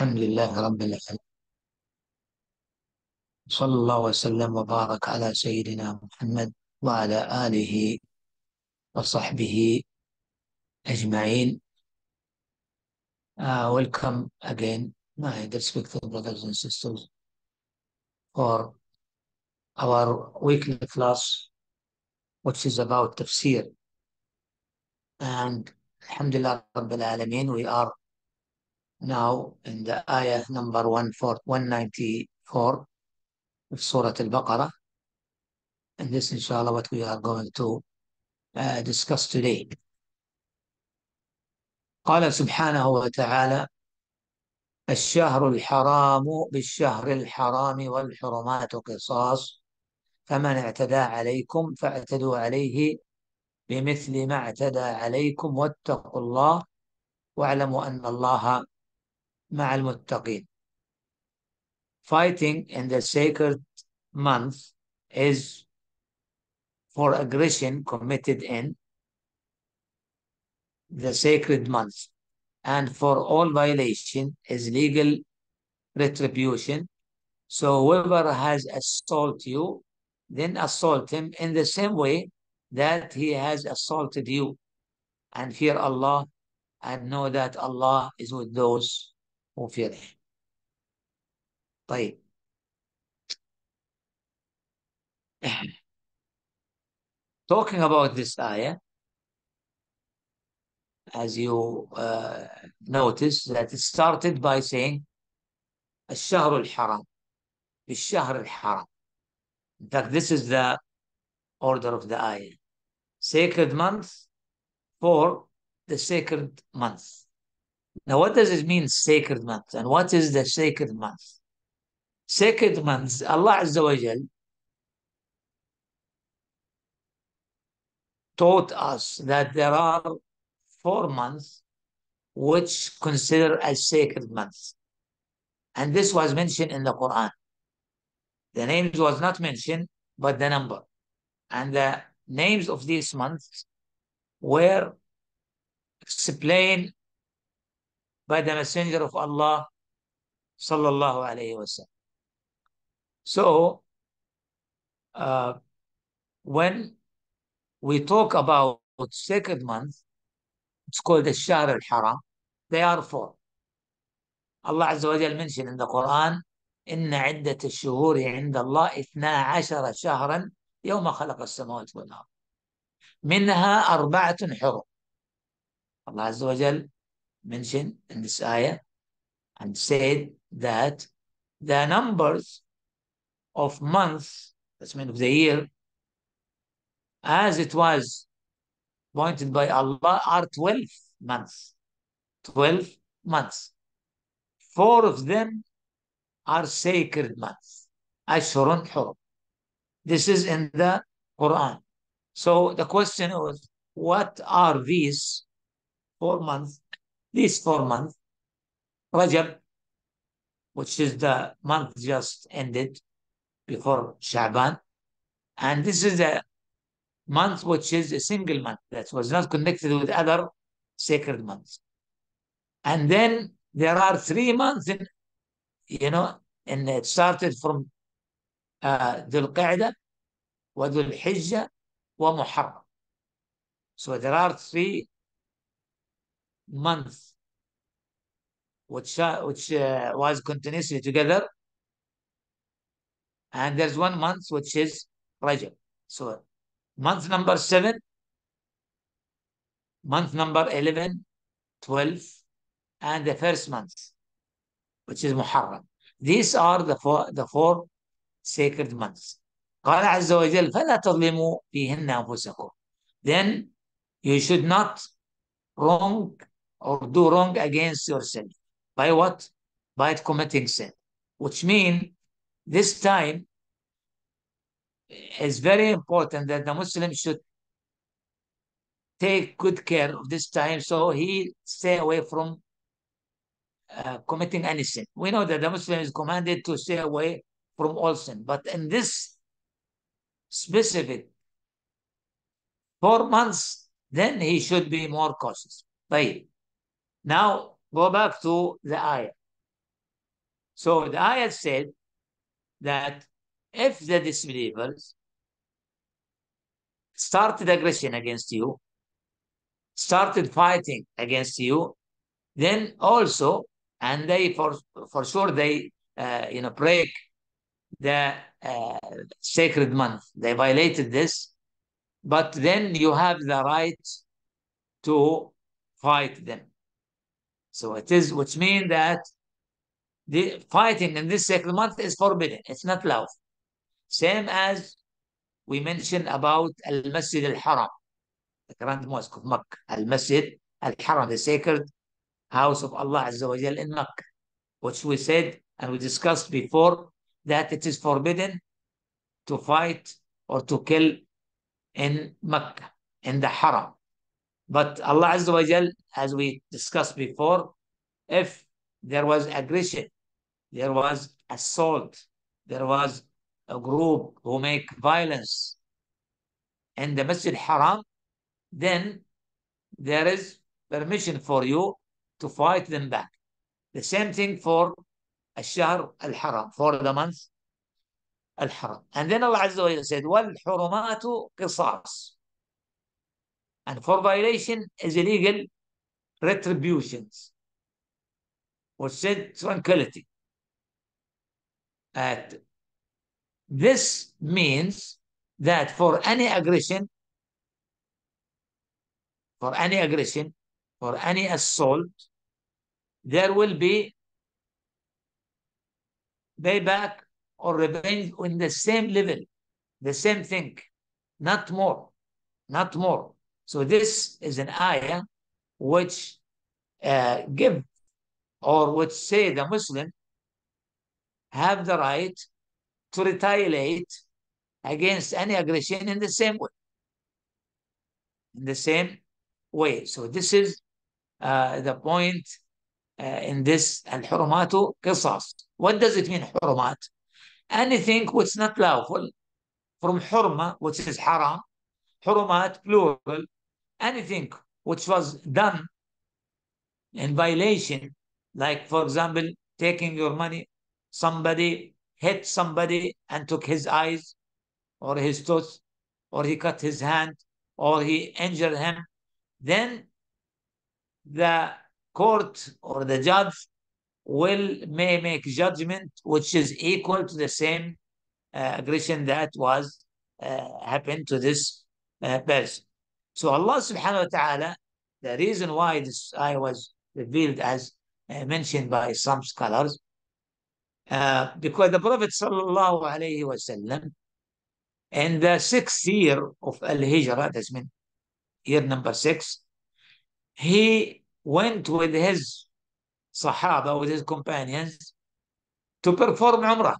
الحمد لله رب العالمين صلى الله وسلم وبارك على سيدنا محمد وعلى آله وصحبه أجمعين uh, Welcome again my respected brothers and sisters for our weekly class which is about tafsir and Alhamdulillah Rabbil Alameen we are now in the ayah number 194 of Surah Al-Baqarah. And this inshallah what we are going to uh, discuss today. قال سبحانه وتعالى الشهر الحرام بالشهر الحرام والحرمات قصاص. فمن اعتدى عليكم فاعتدوا عليه بمثل ما اعتدى عليكم واتقوا الله واعلموا أن الله مع المتقين Fighting in the sacred month is for aggression committed in the sacred month and for all violation is legal retribution. So whoever has assaulted you, then assault him in the same way that he has assaulted you. And fear Allah and know that Allah is with those who fear Him. طيب Talking about this ayah, as you uh, notice that it started by saying الشهر الحرام بالشهر الحرام in fact this is the order of the ayah sacred month for the sacred month now what does it mean sacred month and what is the sacred month sacred months Allah Azza wa Jal taught us that there are four months which consider as sacred months. And this was mentioned in the Quran. The names was not mentioned, but the number. And the names of these months were explained by the Messenger of Allah sallallahu alayhi wasallam. So, uh, when we talk about sacred months, it's called the Shahr al-Haram. They are four. Allah Azza wa Jal mentioned in the Quran, إن عدة الشهور عند الله اثنا عشر شهرا يوم خلق السماوات والأرض منها أربعة حرم Azza wa Jal mentioned in this ayah and said that the numbers of months, that's mean of the year, as it was pointed by Allah are 12 months. 12 months. Four of them are sacred months. Ashurun Hurum. This is in the Quran. So the question was, what are these four months? These four months, Rajab, which is the month just ended before Shaban, and this is a month which is a single month that was not connected with other sacred months. And then there are three months in, you know, and it started from uh, Dhul Qa'dah, wa Dhul Hijjah, wa Muharram. So there are three months which, uh, which uh, was continuously together. And there's one month which is Rajab. So month number 7, month number 11, 12, and the first month, which is Muharram. These are the four, the four sacred months. قال عز وجل فلا تظلموا فيهن أنفسكم. Then you should not wrong or do wrong against yourself. By what? By committing sin. Which means this time is very important that the Muslim should take good care of this time so he stay away from uh, committing any sin. We know that the Muslim is commanded to stay away from all sin, but in this specific four months, then he should be more cautious. Right. Now go back to the ayah. So the ayah said that if the disbelievers started aggression against you, started fighting against you, then also, and they for for sure they uh, you know break the uh, sacred month. They violated this, but then you have the right to fight them. So it is, which means that the fighting in this sacred month is forbidden. It's not allowed. Same as we mentioned about Al-Masjid Al-Haram, the Grand Mosque of Makkah. Al-Masjid Al-Haram, the sacred house of Allah Azza wa Jal in which we said and we discussed before that it is forbidden to fight or to kill in Makkah, in the Haram. But Allah Azza wa Jal, as we discussed before, if there was aggression, there was assault, there was a group who make violence in the Masjid Haram, then there is permission for you to fight them back. The same thing for الشهر الحرام for the month الحرام and then Allah Azza wa Jalla said والحرمات قصاص And for violation is illegal retributions or said tranquility and this means that for any aggression for any aggression for any assault there will be payback or revenge in the same level, the same thing, not more, not more. So this is an ayah which uh, give or which say the Muslim have the right to retaliate against any aggression in the same way. In the same way. So this is uh, the point uh, in this al-hurumatu qisas. What does it mean hurumat? Anything which is not lawful from hurma, which is haram, hurumat plural, anything which was done in violation, like for example, taking your money, somebody hit somebody and took his eyes or his tooth, or he cut his hand, or he injured him, then the court or the judge will may make judgment which is equal to the same uh, aggression that was uh, happened to this uh, person. So Allah subhanahu wa ta'ala, the reason why this ayah was revealed as uh, mentioned by some scholars, uh, because the Prophet sallallahu alayhi wasallam in the sixth year of Al-Hijrah, that's mean year number six, he went with his Sahaba, with his companions, to perform Umrah.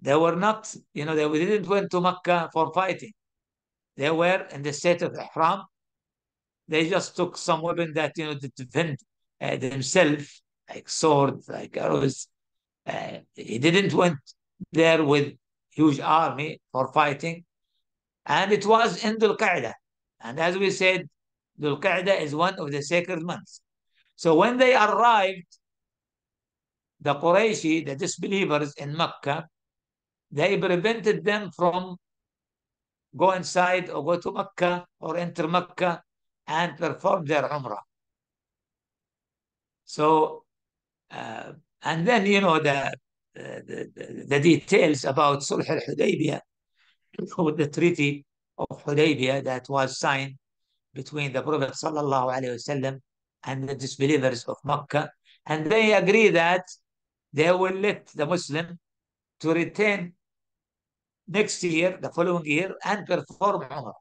They were not, you know, they didn't went to Mecca for fighting. They were in the state of Ihram. They just took some weapon that, you know, to defend uh, themselves, like swords, like arrows. Uh, he didn't went there with huge army for fighting. And it was in Dhul Qaeda. And as we said, Dhul Qaeda is one of the sacred months. So when they arrived, the Qurayshi, the disbelievers in Mecca, they prevented them from go inside or go to Mecca or enter Mecca and perform their Umrah. So, uh, and then, you know, the, the, the, the details about Sulh al-Hudaybiyah, the treaty of Hudaybiyah that was signed between the Prophet wasallam and the disbelievers of Mecca, and they agree that they will let the Muslim to return next year, the following year, and perform Umrah.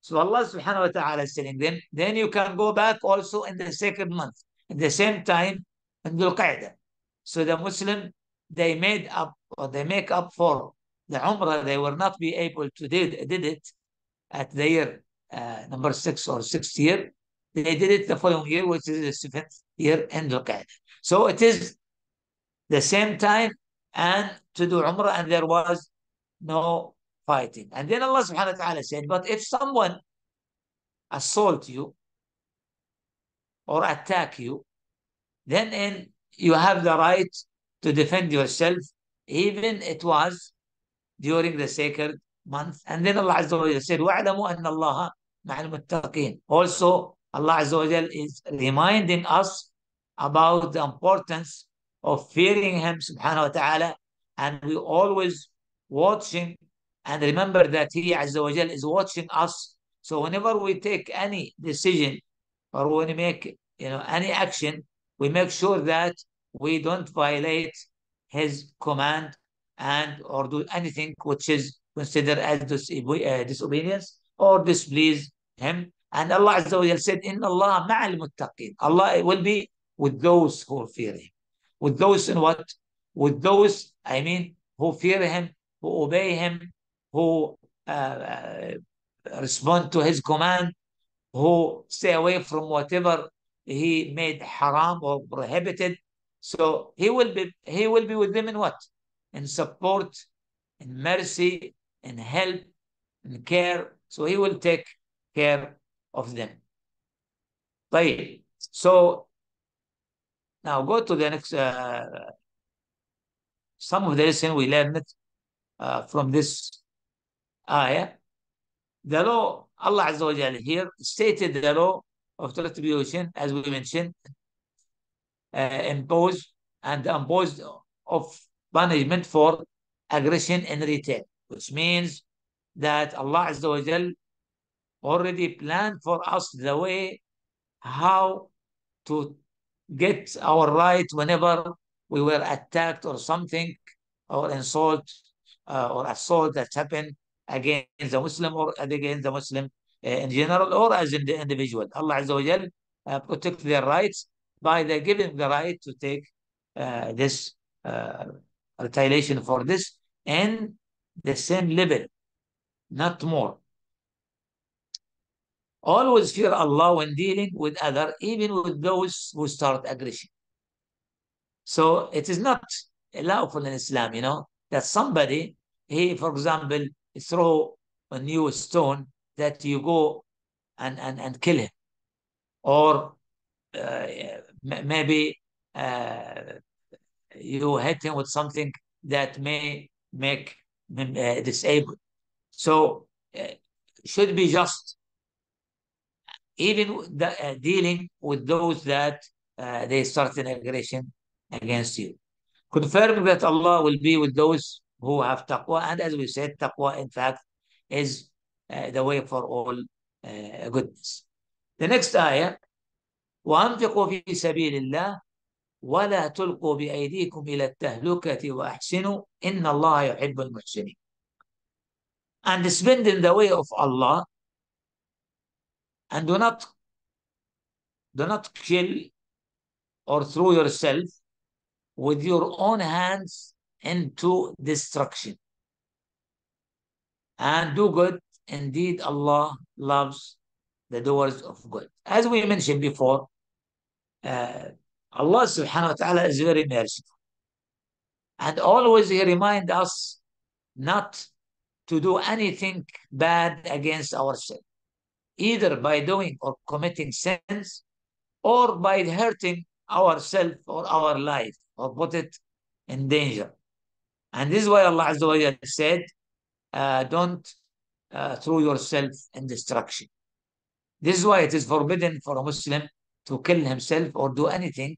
So Allah subhanahu wa ta'ala is telling them, then you can go back also in the second month, at the same time in Dhul Qaeda. So the Muslim, they made up or they make up for the Umrah, they will not be able to did, did it at the year uh, number six or sixth year. They did it the following year, which is the seventh year in Dhul Qaeda. So it is the same time and to do Umrah, and there was no fighting. And then Allah subhanahu wa ta'ala said, but if someone assault you or attack you, then in you have the right to defend yourself, even it was during the sacred month. And then Allah Azza wa Jal said, وَاعْلَمُوا أَنَّ اللَّهَ مَعَ الْمُتَّقِينَ. Also, Allah Azza wa Jal is reminding us about the importance of fearing Him subhanahu wa ta'ala. And we always watching and remember that He Azza wa Jal is watching us. So whenever we take any decision or when we make you know any action, we make sure that we don't violate His command and or do anything which is considered as uh, disobedience or displease Him. And Allah Azza wa Jal said, "In Allah ma'al muttaqin." Allah will be with those who fear Him. With those in what? With those, I mean, who fear Him, who obey Him, who uh, respond to His command, who stay away from whatever He made haram or prohibited. So He will be He will be with them in what? In support, in mercy, in help, in care. So He will take care of them. طيب. So now go to the next. Uh, some of the lesson we learned uh, from this ayah. The law, Allah Azza wa Jalla here stated the law of retribution, as we mentioned, uh, imposed and imposed of punishment for aggression in return, which means that Allah Azza wa Jalla already planned for us the way how to get our right whenever we were attacked or something or insult uh, or assault that happened against the Muslim or against the Muslim uh, in general or as in the individual. Allah Azza wa Jal uh, protect their rights by the giving the right to take uh, this uh, retaliation for this and the same level, not more. Always fear Allah when dealing with other, even with those who start aggression. So it is not lawful in Islam, you know, that somebody, he, for example, throw a new stone that you go and, and, and kill him. Or uh, maybe uh, you hit him with something that may make him uh, disabled. So uh, should be just even the, uh, dealing with those that uh, they start an aggression against you. Confirming that Allah will be with those who have taqwa. And as we said, taqwa, in fact, is uh, the way for all uh, goodness. The next ayah, وأنفقوا في سبيل الله ولا تلقوا بأيديكم إلى التهلكة وأحسنوا إن الله يحب المحسنين. And spend in the way of Allah and do not do not kill or throw yourself with your own hands into destruction. And do good. Indeed allah loves the doers of good. As we mentioned before uh, allah subhanahu wa ta'ala is very merciful and always he reminds us not to do anything bad against ourselves either by doing or committing sins or by hurting ourselves or our life or put it in danger. And this is why Allah Azza wa Jalla said, uh, don't uh, throw yourself in destruction. This is why it is forbidden for a Muslim to kill himself or do anything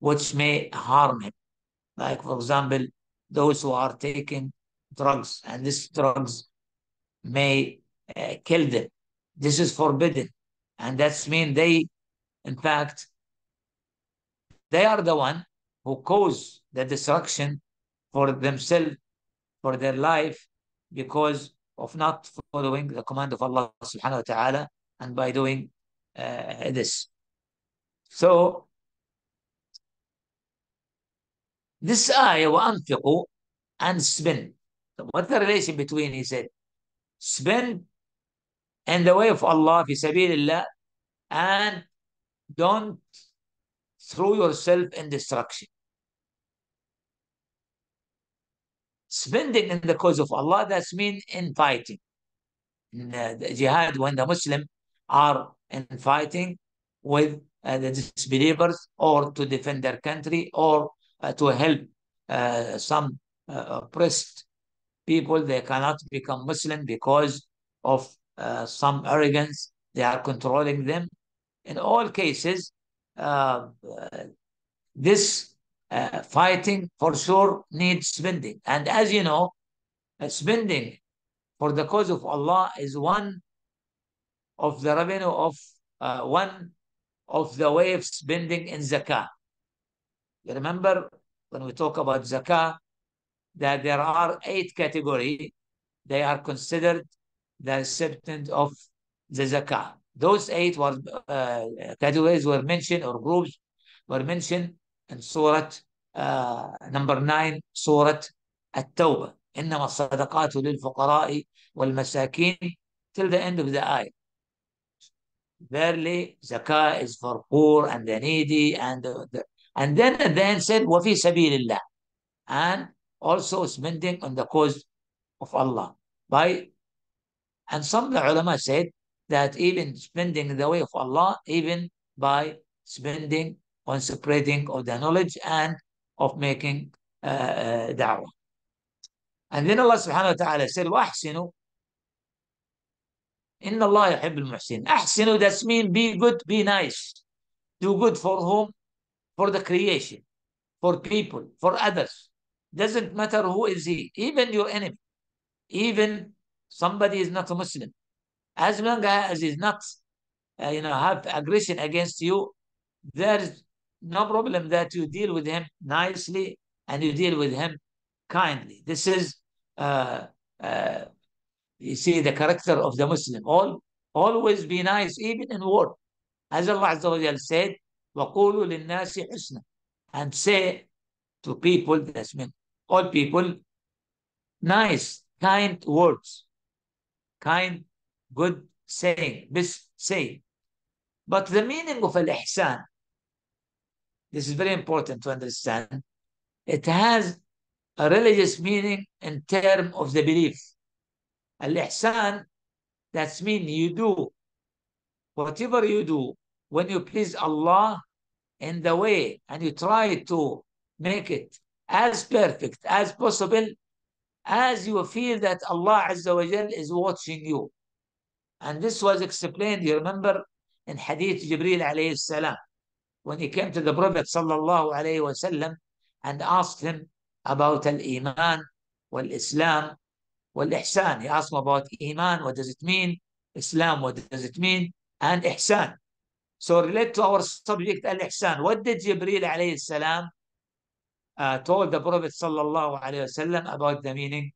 which may harm him. Like, for example, those who are taking drugs and these drugs may uh, kill them. This is forbidden. And that's mean they, in fact, they are the one who cause the destruction for themselves, for their life, because of not following the command of Allah subhanahu wa ta'ala and by doing uh, this. So, this ayah, وَأَنفِقُوا and spend. So what's the relation between, he said, spend in the way of Allah, fi sabilillah, and don't throw yourself in destruction. Spending in the cause of Allah, that's mean in fighting. In the jihad, when the Muslim are in fighting with uh, the disbelievers or to defend their country or uh, to help uh, some uh, oppressed people. They cannot become Muslim because of uh, some arrogance. They are controlling them. In all cases, uh, fighting for sure needs spending. And as you know, spending for the cause of Allah is one of the revenue of uh, one of the way of spending in zakah. You remember when we talk about zakah that there are eight categories. They are considered the recipient of the zakah. Those eight were, uh, categories were mentioned or groups were mentioned Surah uh, number 9, Surah At-Tawbah. إنما الصدقات للفقراء والمساكين till the end of the ayah. Verily, zakah is for poor and the needy and the, and then at the end said وفي سبيل الله and also spending on the cause of Allah by and some of the ulama said that even spending in the way of Allah even by spending on spreading of the knowledge and of making uh, uh, da'wah. And then Allah subhanahu wa ta'ala said, وَأَحْسِنُوا إِنَّ اللَّهَ يُحِبُّ الْمُحْسِنِينَ أحسنوا that means be good, be nice. Do good for whom? For the creation, for people, for others. Doesn't matter who is he, even your enemy, even somebody is not a Muslim. As long as he's not, uh, you know, have aggression against you, there's no problem that you deal with him nicely and you deal with him kindly. This is, uh, uh, you see, the character of the Muslim. All, always be nice, even in word. As Allah Azza wa Jal said, وَقُولُوا لِلنَّاسِ حُسْنًا And say to people, that's mean all people, nice, kind words, kind, good saying, this saying. But the meaning of al-ihsan, this is very important to understand. It has a religious meaning in terms of the belief. Al-ihsan, that's mean you do whatever you do when you please Allah in the way and you try to make it as perfect as possible as you feel that Allah Azza wa Jal is watching you. And this was explained, you remember, in Hadith Jibreel alayhi salam, when he came to the Prophet sallallahu alayhi wasallam and asked him about al-Iman, wal-Islam, wal-Ihsan. He asked him about Iman, what does it mean? Islam, what does it mean? And Ihsan. So relate to our subject, al-Ihsan. What did Jibreel alayhi salam uh, told the Prophet sallallahu alayhi wasallam about the meaning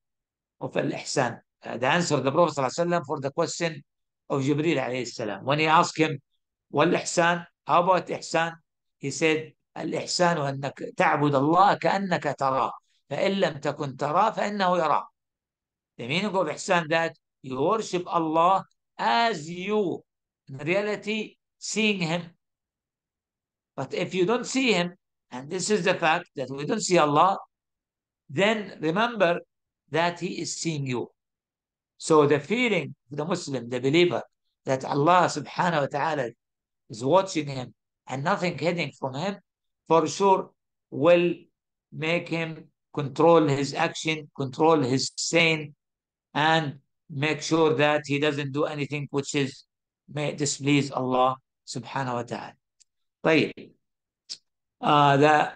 of al-Ihsan? Uh, the answer of the Prophet sallallahu alayhi wasallam for the question of Jibreel alayhi salam. When he asked him, wal-Ihsan, how about Ihsan? He said, الإحسان أنك تعبد الله كأنك تراه فإن لم تكن تراه فإنه يراه The meaning of ihsan that you worship Allah as you in reality seeing him but if you don't see him and this is the fact that we don't see Allah then remember that he is seeing you so the feeling of the Muslim the believer that Allah subhanahu wa ta'ala is watching him and nothing hidden from him for sure will make him control his action, control his saying, and make sure that he doesn't do anything which is may displease Allah subhanahu wa ta'ala. طيب. Uh, the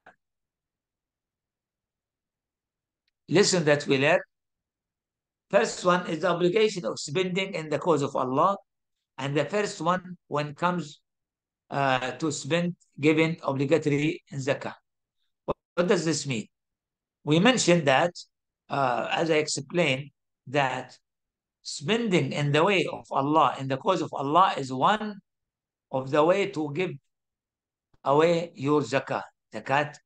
lesson that we learned, first one is the obligation of spending in the cause of Allah. And the first one, when comes uh, to spend given obligatory in zakah. What, what, does this mean? We mentioned that, uh, as I explained, that spending in the way of Allah, in the cause of Allah, is one of the way to give away your zakah. Zakat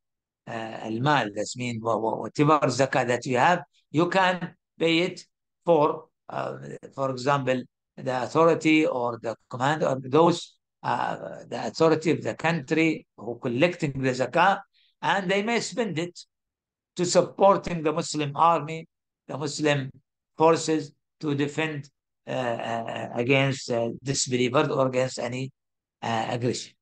uh, al-mal, that means whatever zakah that you have, you can pay it for, uh, for example, the authority or the command or those uh, the authority of the country who collecting the zakah, and they may spend it to supporting the Muslim army, the Muslim forces to defend uh, uh, against uh, disbelievers or against any uh, aggression.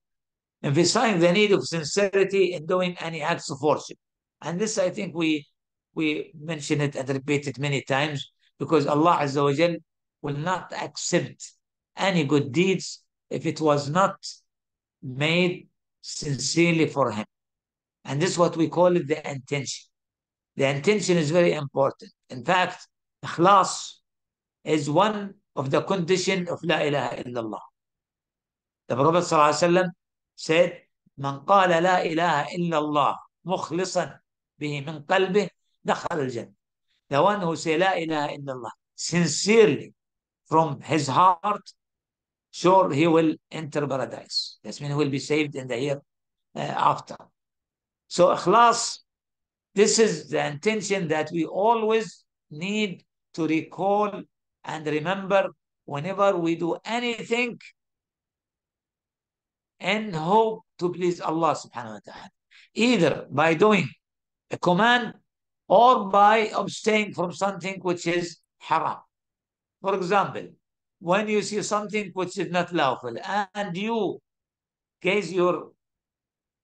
emphasizing the need of sincerity in doing any acts of worship. And this, I think, we we mention it and repeat it many times because Allah Azza wa Jal will not accept any good deeds if it was not made sincerely for Him. And this is what we call it the intention. The intention is very important. In fact, ikhlas is one of the condition of La ilaha illallah. The Prophet ﷺ said, من قال لا إله إلا الله مخلصا به من قلبه دخل الجنة. The one who say La ilaha illallah sincerely from his heart, sure he will enter paradise. That means he will be saved in the year uh, after. So ikhlas, this is the intention that we always need to recall and remember whenever we do anything and hope to please Allah subhanahu wa ta'ala. Either by doing a command or by abstaining from something which is haram. For example, when you see something which is not lawful and you gaze your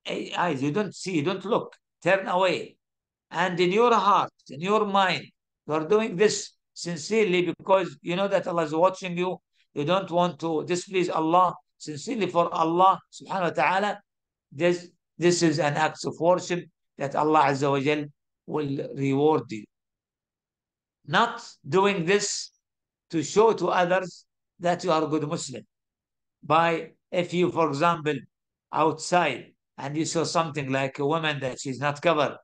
eyes, you don't see, you don't look, turn away. And in your heart, in your mind, you are doing this sincerely because you know that Allah is watching you. You don't want to displease Allah sincerely for Allah subhanahu wa ta'ala. This, this is an act of worship that Allah Azza wa Jal will reward you. Not doing this to show to others that you are a good Muslim. By if you, for example, outside and you saw something like a woman that she's not covered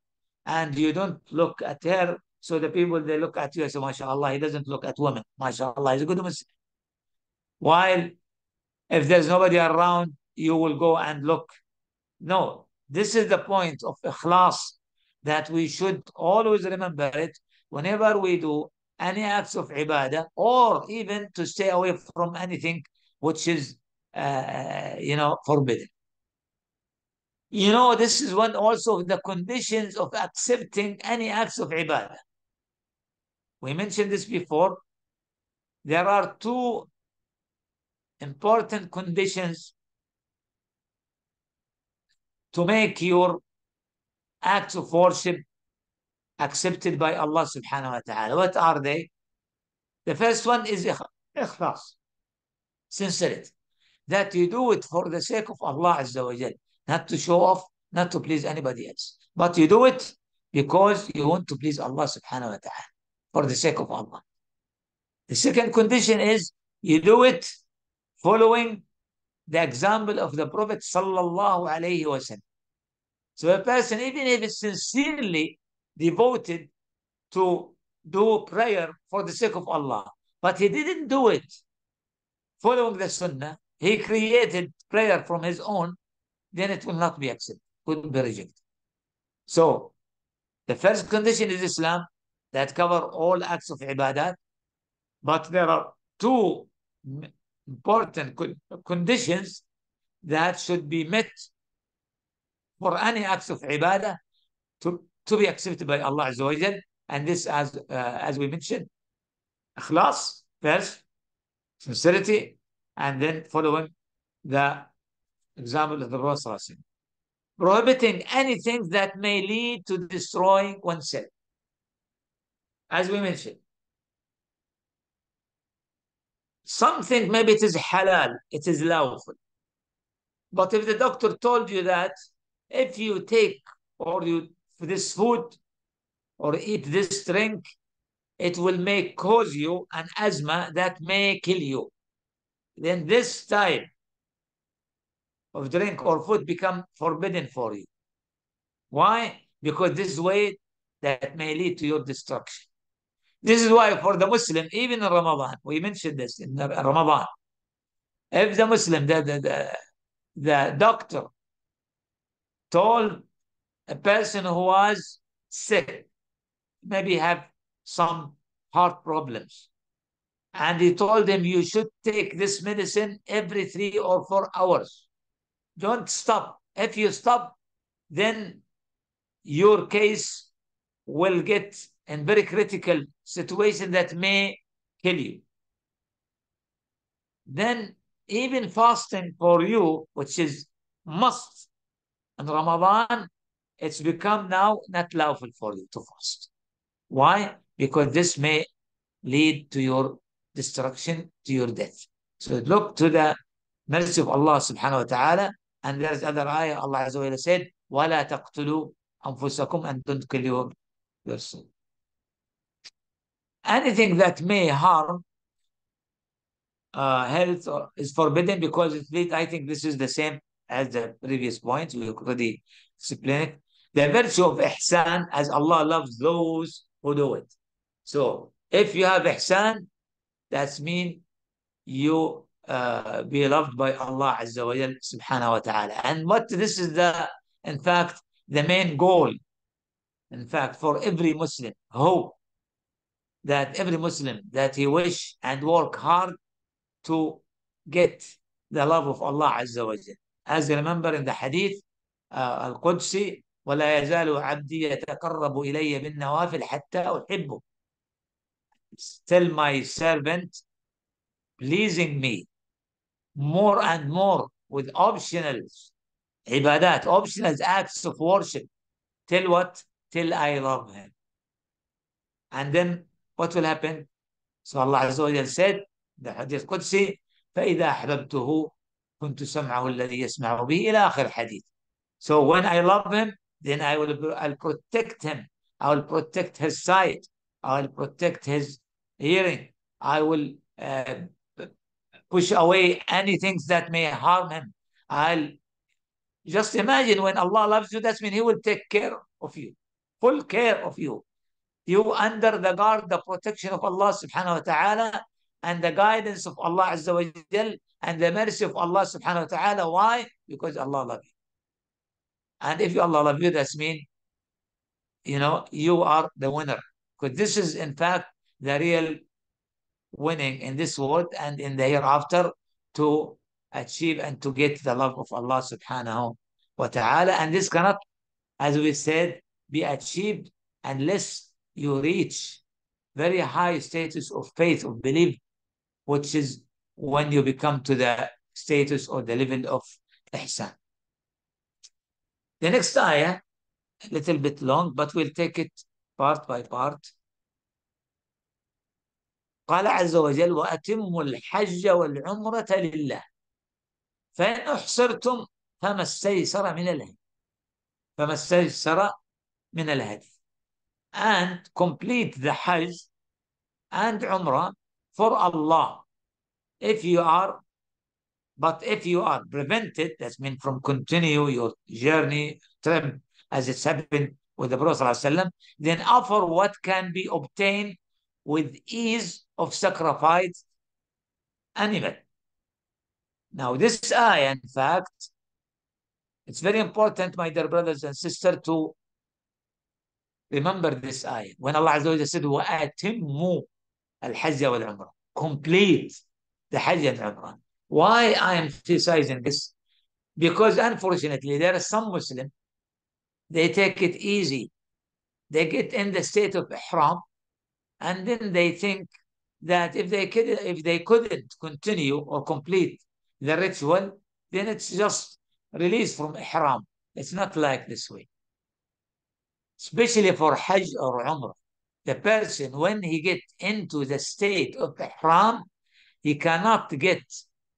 and you don't look at her, so the people they look at you and say, MashaAllah, he doesn't look at women. MashaAllah, he's a good Muslim. While if there's nobody around, you will go and look. No, this is the point of ikhlas that we should always remember it whenever we do any acts of ibadah or even to stay away from anything which is, uh, you know, forbidden. You know, this is one also of the conditions of accepting any acts of ibadah. We mentioned this before. There are two important conditions to make your acts of worship accepted by Allah subhanahu wa ta'ala. What are they? The first one is ikhlas, sincerity. That you do it for the sake of Allah Azza wa Jal, not to show off, not to please anybody else. But you do it because you want to please Allah subhanahu wa ta'ala, for the sake of Allah. The second condition is you do it following the example of the Prophet sallallahu alayhi wasallam. So a person, even if it's sincerely devoted to do prayer for the sake of Allah, but he didn't do it following the Sunnah, he created prayer from his own, then it will not be accepted, will be rejected. So the first condition is Islam that cover all acts of ibadat, but there are two important conditions that should be met for any acts of ibadah to, to be accepted by Allah Azza wa. And this, as, uh, as we mentioned, ikhlas first, sincerity, and then following the example of the Prophet prohibiting anything that may lead to destroying oneself. As we mentioned, something maybe it is halal, it is lawful. But if the doctor told you that if you take or you this food or eat this drink, it will may cause you an asthma that may kill you. Then this type of drink or food become forbidden for you. Why? Because this way that may lead to your destruction. This is why for the Muslim, even in Ramadan, we mentioned this in Ramadan. If the Muslim, the, the, the, the doctor told a person who was sick, maybe have some heart problems, and he told him you should take this medicine every three or four hours. Don't stop. If you stop, then your case will get in very critical situation that may kill you. Then even fasting for you, which is must. In Ramadan, it's become now not lawful for you to fast. Why? Because this may lead to your destruction, to your death. So look to the mercy of Allah subhanahu wa ta'ala. And there's other ayah, Allah Azza wa said, وَلَا تَقْتُلُوا أَنفُسَكُمْ and don't kill your, yourself. Anything that may harm uh, health is forbidden because it leads, I think this is the same as the previous point. We already explained it. the virtue of ihsan as Allah loves those who do it. So if you have ihsan, that means you uh, be loved by Allah Azza wa Jal subhanahu wa ta'ala. And what this is the, in fact, the main goal, in fact, for every Muslim, hope that every Muslim that he wish and work hard to get the love of Allah Azza wa Jal. As you remember in the hadith, uh, Al-Qudsi, ولا يزال عبدي يتقرب إلي بالنوافل حتى أحبه. Still my servant pleasing me more and more with optional ibadat, optional acts of worship. Till what? Till I love him. And then what will happen? So Allah wa Jal said, the Hadith Qudsi, فإذا أحببته كنت سمعه الذي يسمع به إلى آخر الحديث. So when I love him, then I will I'll protect him. I will protect his sight. I will protect his hearing. I will uh, push away anything that may harm him. I'll just imagine when Allah loves you, that means He will take care of you, full care of you. You under the guard, the protection of Allah subhanahu wa ta'ala and the guidance of Allah azza wa jal and the mercy of Allah subhanahu wa ta'ala. Why? Because Allah loves you. And if you Allah love you, that's mean, you know, you are the winner. Because this is, in fact, the real winning in this world and in the hereafter to achieve and to get the love of Allah subhanahu wa ta'ala. And this cannot, as we said, be achieved unless you reach very high status of faith, of belief, which is when you become to the status or the level of ihsan. The next ayah, a little bit long, but we'll take it part by part. قال عز وجل وأتموا الحج والعمرة لله فإن أحصرتم فما استيسر من الهدي فما استيسر من الهدي and complete the Hajj and Umrah for Allah if you are but if you are prevented that's mean from continue your journey trip as it's happened with the Prophet ﷺ, then offer what can be obtained with ease of sacrifice animal. Now, this ayah, in fact, it's very important, my dear brothers and sisters, to remember this ayah. When Allah Azza wa said, وَأَتِمُّوا الْحَجَّ وَالْعُمْرَةِ Complete the Hajj and Umrah. Why I am emphasizing this? Because unfortunately, there are some Muslims, they take it easy. They get in the state of ihram, and then they think that if they could, if they couldn't continue or complete the ritual, then it's just released from ihram. It's not like this way. Especially for Hajj or Umrah. The person, when he get into the state of ihram, he cannot get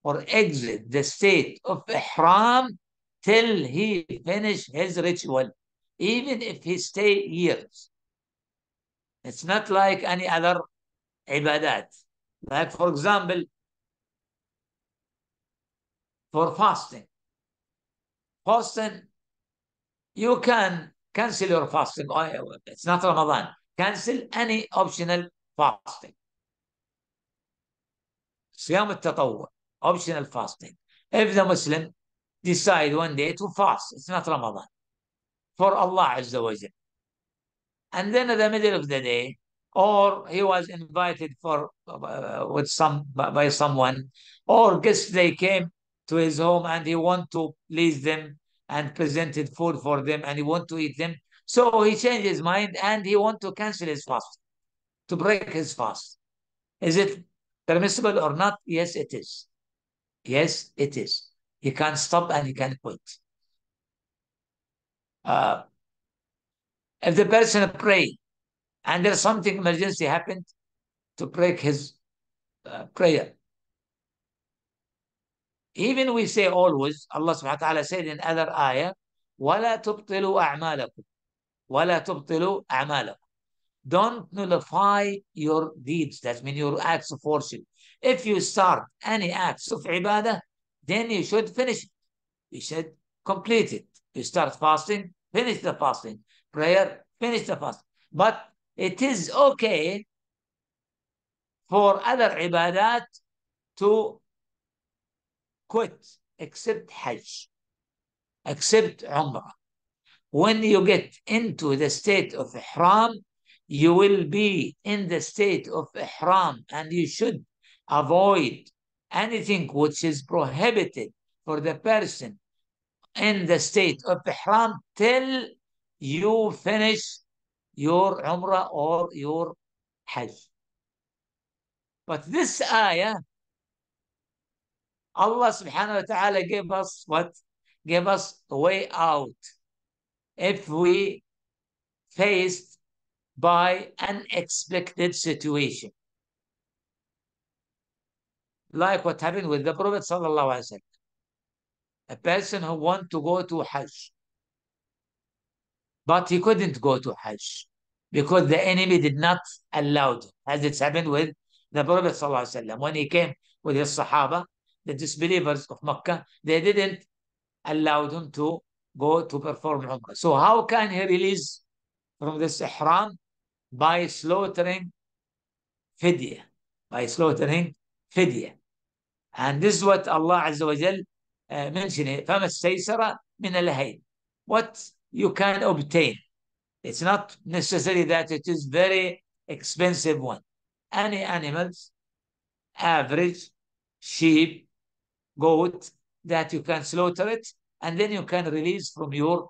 or exit the state of ihram till he finish his ritual, even if he stay years. It's not like any other ibadat. Like, for example, for fasting. Fasting, you can cancel your fasting. It's not Ramadan. Cancel any optional fasting. صيام التطوع optional fasting. If the Muslim decide one day to fast, it's not Ramadan, for Allah Azza wa Jal. And then in the middle of the day, or he was invited for uh, with some by someone, or guests they came to his home and he want to please them and presented food for them and he want to eat them. So he changed his mind and he want to cancel his fast, to break his fast. Is it permissible or not? Yes, it is. Yes, it is. he can stop and he can quit. Uh, if the person pray and there's something emergency happened to break his uh, prayer, even we say always, Allah subhanahu wa ta'ala said in other ayah, وَلَا تُبْطِلُوا أَعْمَالَكُمْ وَلَا تُبْطِلُوا أَعْمَالَكُمْ Don't nullify your deeds. That means your acts of worship. If you start any acts of ibadah, then you should finish it. You should complete it. You start fasting, finish the fasting. Prayer, finish the fast. But it is okay for other ibadat to quit except Hajj, except Umrah. When you get into the state of Ihram, you will be in the state of Ihram and you should avoid anything which is prohibited for the person in the state of Ihram till you finish your Umrah or your Hajj. But this ayah, Allah subhanahu wa ta'ala gave us what? Gave us a way out. If we faced by unexpected situation. Like what happened with the Prophet sallallahu alaihi wasallam. A person who want to go to Hajj. But he couldn't go to Hajj because the enemy did not allow it, as it's happened with the Prophet ﷺ. When he came with his Sahaba, the disbelievers of Makkah, they didn't allow them to go to perform Umrah. So how can he release from this Ihram? By slaughtering fidya. By slaughtering fidya. And this is what Allah Azza wa Jal uh, mentioned. فَمَا السَّيْسَرَ مِنَ الْهَيْدِ What you can obtain. It's not necessary that it is very expensive one. Any animals, average, sheep, goat, that you can slaughter it, and then you can release from your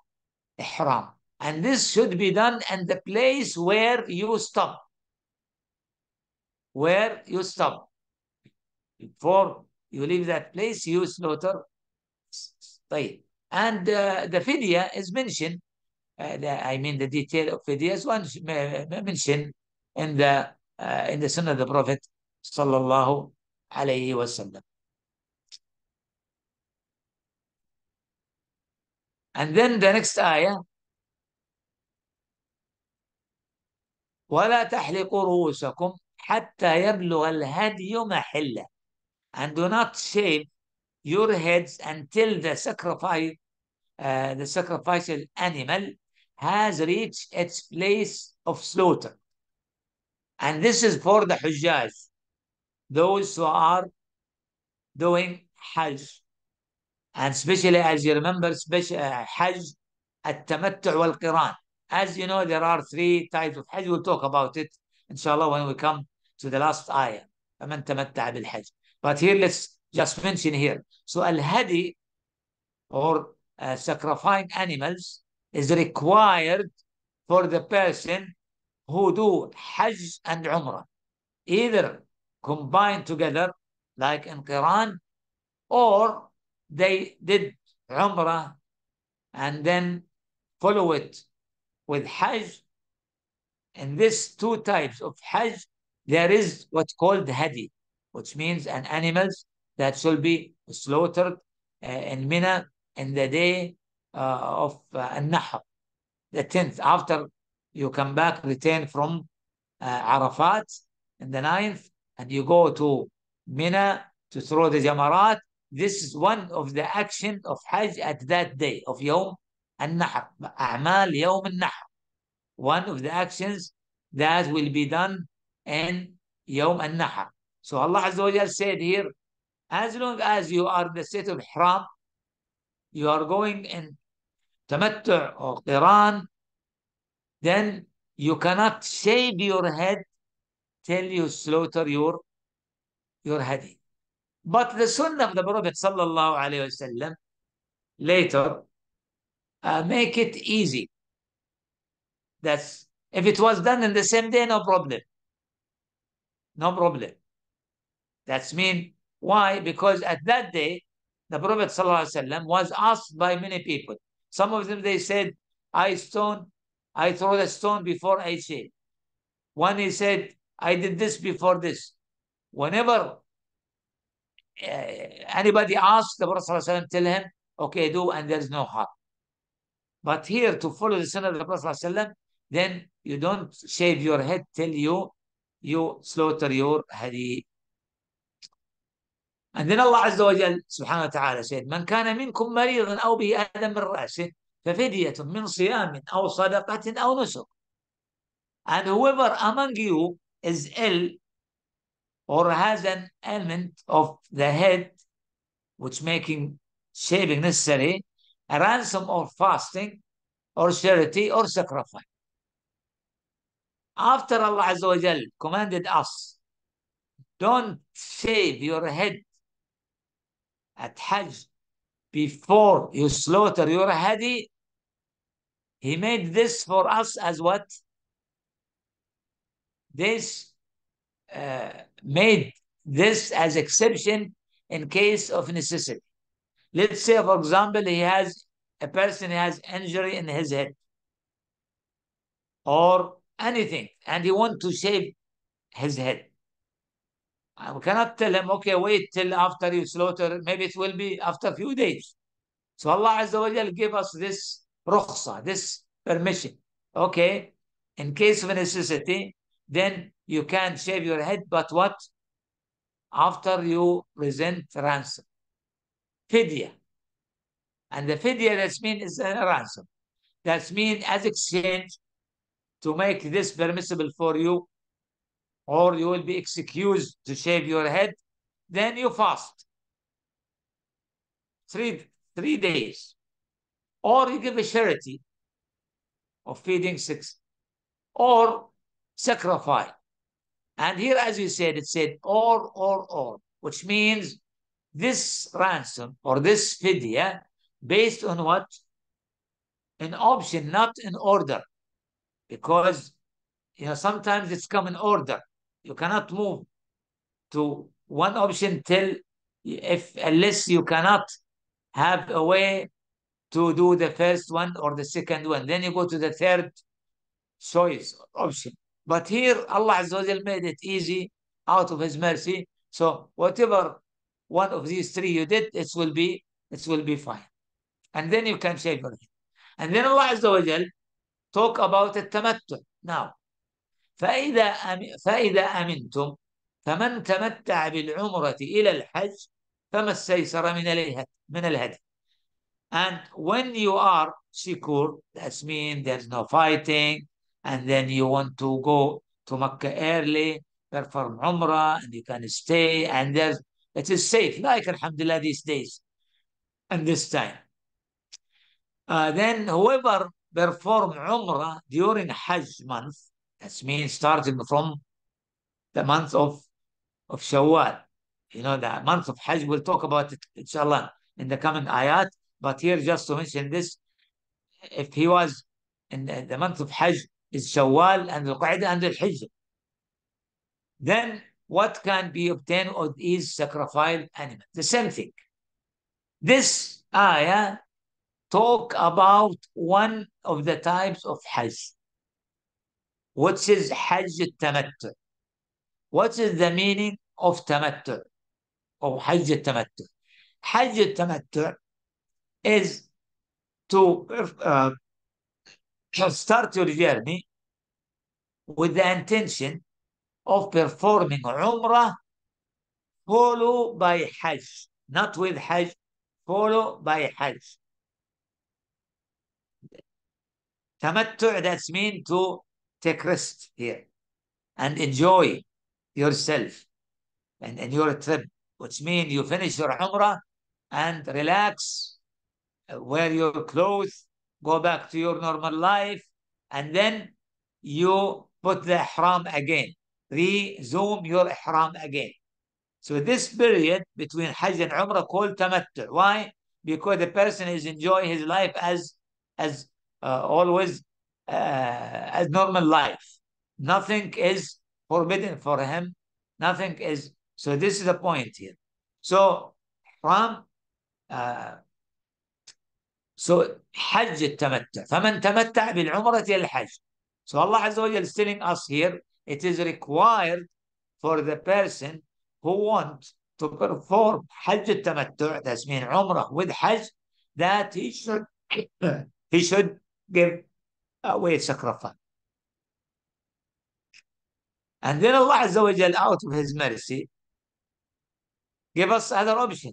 ihram. And this should be done in the place where you stop. Where you stop. Before you leave that place, you slaughter. And uh, the fidya is mentioned uh, the, I mean the detail of videos once mentioned in the uh, in the Sunnah of the Prophet sallallahu alayhi wasallam. And then the next ayah ولا تحلقوا رؤوسكم حتى يبلغ الهدي محله and do not shave your heads until the sacrifice uh, the sacrificial animal has reached its place of slaughter. And this is for the Hujjaj, those who are doing Hajj. And especially as you remember, special, uh, Hajj, At-Tamattu' wal-Qiran. As you know, there are three types of Hajj. We'll talk about it, inshallah, when we come to the last ayah. فَمَنْ تَمَتَّعَ بِالْحَجِّ but here, let's just mention here. So, Al-Hadi, or uh, sacrificing animals, is required for the person who do Hajj and Umrah. Either combined together, like in Qiran, or they did Umrah and then follow it with Hajj. In these two types of Hajj, there is what's called Hadi, which means an animals that should be slaughtered uh, in Mina in the day uh, of uh, An-Nahr, the 10th, after you come back, return from Arafat in the 9th, and you go to Mina to throw the Jamarat. This is one of the action of Hajj at that day of Yawm An-Nahr, A'mal Yawm An-Nahr. One of the actions that will be done in Yawm An-Nahr. So Allah Azza wa said here, as long as you are in the state of Ihram, you are going in tamattu' or qiran, then you cannot shave your head till you slaughter your, your hadi. But the sunnah of the Prophet sallallahu alayhi wasallam later uh, make it easy. That's if it was done in the same day, no problem. No problem. That's mean why? Because at that day, the Prophet ﷺ was asked by many people. Some of them they said, I stone, I throw the stone before I shave." One he said, I did this before this. Whenever uh, anybody asks, the Prophet ﷺ tell him, okay, do, and there's no harm. But here, to follow the sunnah of the Prophet ﷺ, then you don't shave your head till you, you slaughter your hadi. Azza wa Jal subhanahu wa ta'ala said, من كان منكم مريضا أو به أذى من رأسه ففدية من صيام أو صدقة أو نسك. And whoever among you is ill or has an ailment of the head which making shaving necessary, a ransom or fasting or charity or sacrifice. After Allah wa Jal commanded us, don't shave your head at Hajj before you slaughter your hadi. He made this for us as what? This uh, made this as exception in case of necessity. Let's say, for example, he has a person has injury in his head or anything, and he want to shave his head. I cannot tell him, okay, wait till after you slaughter. Maybe it will be after a few days. So Allah Azza wa Jal gave us this rukhsa, this permission. Okay, in case of necessity, then you can shave your head, but what? After you present ransom. Fidya. And the fidya that's mean is a ransom. That's mean as exchange to make this permissible for you, or you will be excused to shave your head, then you fast. Three, three days. Or you give a charity of feeding six. Or sacrifice. And here, as we said, it said or, or, or, which means this ransom or this fidya based on what? An option, not an order. Because, you know, sometimes it's come in order. You cannot move to one option till if unless you cannot have a way to do the first one or the second one. Then you go to the third choice option. But here Allah Azza made it easy out of his mercy. So whatever one of these three you did, it will be it will be fine. And then you can shave your. And then Allah Azza wa talk about the tamattu. Now, فإذا أم... فإذا أمنتم فمن تمتع بالعمرة إلى الحج فما استيسر من الهدي من الهدي. And when you are secure, that means there's no fighting, and then you want to go to Mecca early, perform Umrah, and you can stay, and there's it is safe, like Alhamdulillah these days and this time. Uh, then whoever perform Umrah during Hajj month, that means starting from the month of, of Shawwal. You know, the month of Hajj, we'll talk about it, inshallah, in the coming ayat. But here, just to mention this, if he was in the, the month of Hajj, is Shawwal and Al-Qa'dah and Al-Hijr. Then what can be obtained of these sacrificed animals? The same thing. This ayah talk about one of the types of Hajj, which is Hajj Tamattu. What is the meaning of Tamattu Of Hajj Tamattu? Hajj Tamattu is to uh, start your journey with the intention of performing Umrah followed by Hajj, not with Hajj, followed by Hajj. Tamattu, that's mean to take rest here and enjoy yourself and, and your trip, which means you finish your Umrah and relax, wear your clothes, go back to your normal life, and then you put the ihram again, resume your ihram again. So this period between Hajj and Umrah called tamattu. Why? Because the person is enjoying his life as as uh, always uh, as normal life. Nothing is forbidden for him. Nothing is. So this is the point here. So ihram uh, so حج التمتع فمن تمتع بالعمرة إلى الحج so Allah Azza wa is telling us here it is required for the person who wants to perform حج التمتع that's mean عمرة with حج that he should he should give sacrifice and then Allah Azza wa Jal, out of His mercy, give us other option.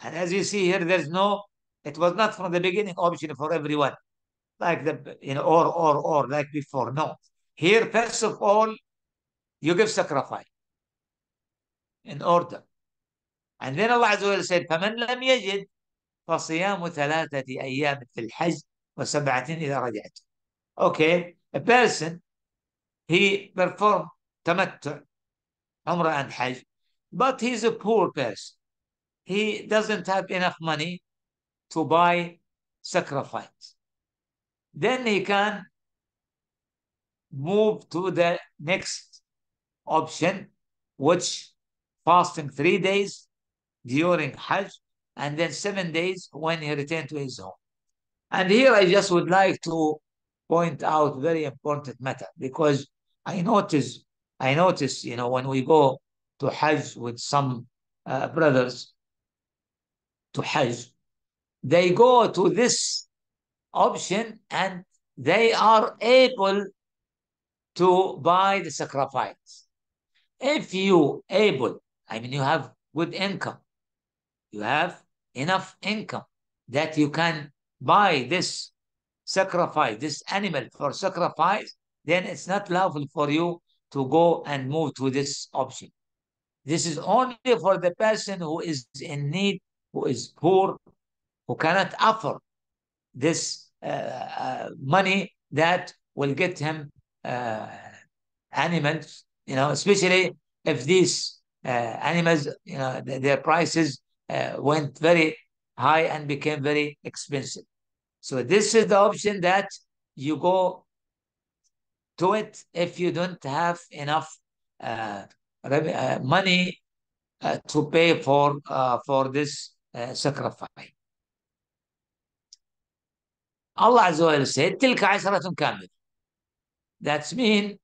And as you see here, there's no, it was not from the beginning option for everyone, like the, you know, or, or, or, like before. No. Here, first of all, you give sacrifice in order. And then Allah Azza wa Jal said, فَمَنْ لَمْ يَجِدْ فَصِيَامُ ثَلَاثَةِ أَيَّامٍ فِي الْحَجِّ وَسَبْعَةٍ إِذَا رَجَعْتُ Okay, a person he performed tamattu, umrah and hajj, but he's a poor person. He doesn't have enough money to buy sacrifice. Then he can move to the next option, which fasting three days during Hajj and then seven days when he returned to his home. And here I just would like to point out very important matter because I notice, I notice, you know, when we go to Hajj with some uh, brothers to Hajj, they go to this option and they are able to buy the sacrifice. If you able, I mean, you have good income, you have enough income that you can buy this sacrifice, this animal for sacrifice, then it's not lawful for you to go and move to this option. This is only for the person who is in need, who is poor, who cannot afford this uh, uh, money that will get him uh, animals, you know, especially if these uh, animals, you know, th their prices uh, went very high and became very expensive. So this is the option that you go to it if you don't have enough uh, uh, money uh, to pay for uh, for this uh, sacrifice. Allah Azza wa said, تلك عشرة كاملة. That's mean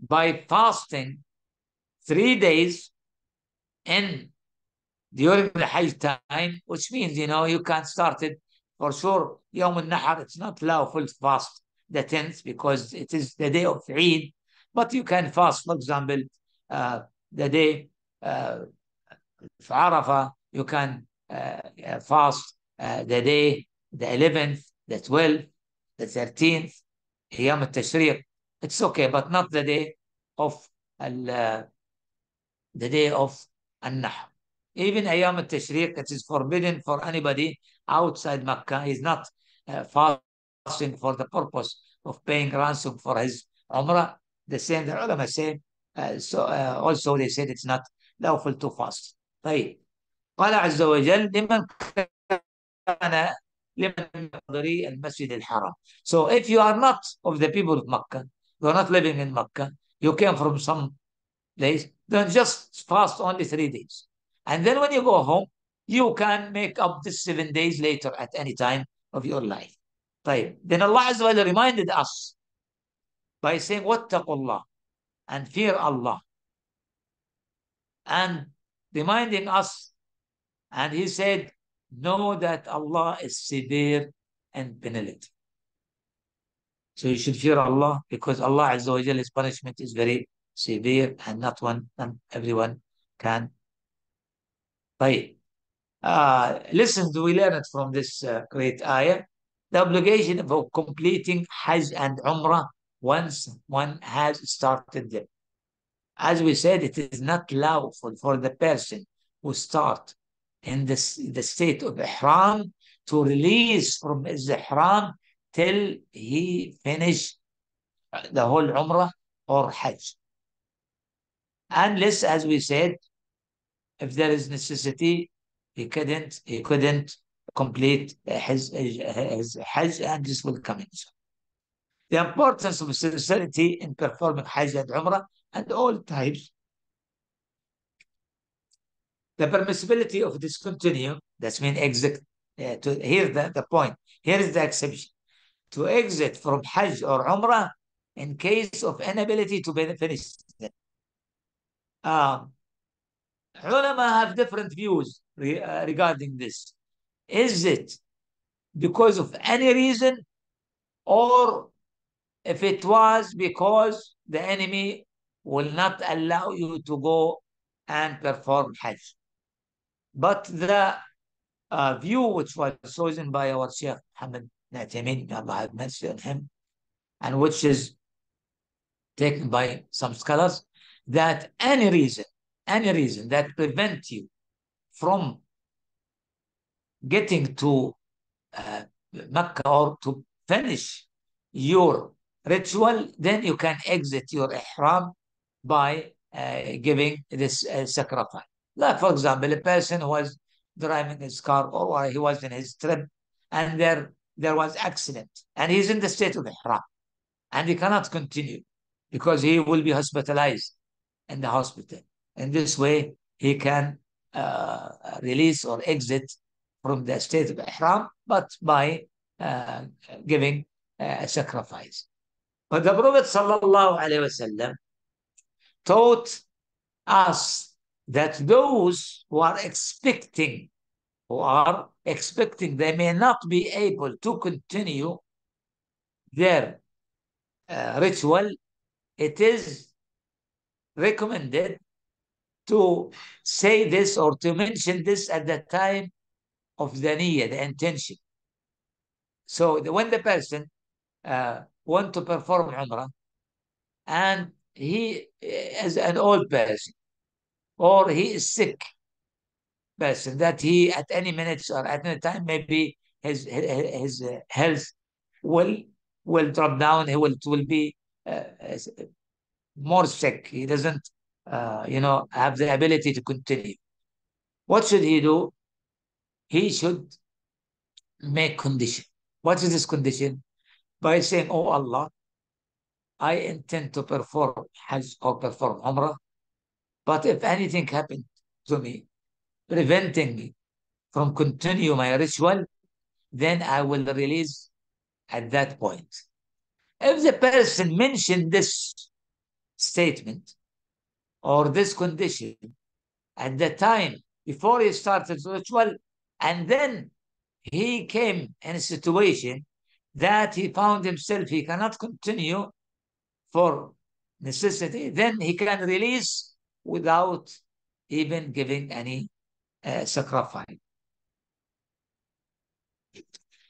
by fasting three days in during the Hajj time, which means, you know, you can start it for sure. Yom al-Nahar, it's not lawful fast the 10th because it is the day of Eid, but you can fast, for example, uh, the day uh, Arafah, you can uh, fast uh, the day, the 11th, the 12th, the 13th, Yom al-Tashriq. It's okay, but not the day of al, uh, the day of al-Nahar. Even Ayam al-Tashriq, it is forbidden for anybody outside Makkah. He's not uh, fasting for the purpose of paying ransom for his Umrah. The same, the ulama say, uh, so uh, also they said it's not lawful to fast. طيب قال عز وجل لمن كان لمن يحضري المسجد الحرام. So if you are not of the people of Makkah, you are not living in Makkah, you came from some place, then just fast only three days. And then when you go home, you can make up the seven days later at any time of your life. طيب then Allah Azza wa reminded us by saying واتقوا الله and fear Allah and reminding us and he said know that Allah is severe and penalty so you should fear Allah because Allah Azza wa His punishment is very severe and not one not everyone can طيب uh, listen we learn it from this uh, great ayah the obligation of completing Hajj and Umrah once one has started them. As we said, it is not lawful for the person who start in this, the state of Ihram to release from his Ihram till he finish the whole Umrah or Hajj. Unless, as we said, if there is necessity, he couldn't, he couldn't complete his, his Hajj and this will come in. The importance of sincerity in performing Hajj and Umrah and all types The permissibility of discontinue, that's mean exit. Uh, to, here's the, the point. Here is the exception. To exit from Hajj or Umrah in case of inability to finish them. Um, ulama have different views re, uh, regarding this. Is it because of any reason or if it was because the enemy will not allow you to go and perform Hajj. But the uh, view which was chosen by our Sheikh Muhammad Na'tamin, Allah have mercy on him, and which is taken by some scholars, that any reason, any reason that prevent you from getting to uh, Mecca or to finish your ritual, then you can exit your ihram by uh, giving this uh, sacrifice. Like, for example, a person who was driving his car or he was in his trip and there, there was accident and he's in the state of ihram and he cannot continue because he will be hospitalized in the hospital. In this way, he can uh, release or exit from the state of ihram, but by uh, giving uh, a sacrifice. But the Prophet wasallam taught us that those who are expecting, who are expecting, they may not be able to continue their uh, ritual. It is recommended to say this or to mention this at the time of the niyyah, the intention. So the, when the person uh, want to perform Umrah and he is an old person or he is sick person that he at any minutes or at any time maybe his his, his health will will drop down he will will be uh, more sick he doesn't uh, you know have the ability to continue what should he do he should make condition what is this condition by saying oh allah I intend to perform Hajj or perform Umrah. But if anything happened to me, preventing me from continue my ritual, then I will release at that point. If the person mentioned this statement or this condition at the time before he started ritual, and then he came in a situation that he found himself he cannot continue for necessity, then he can release without even giving any uh, sacrifice.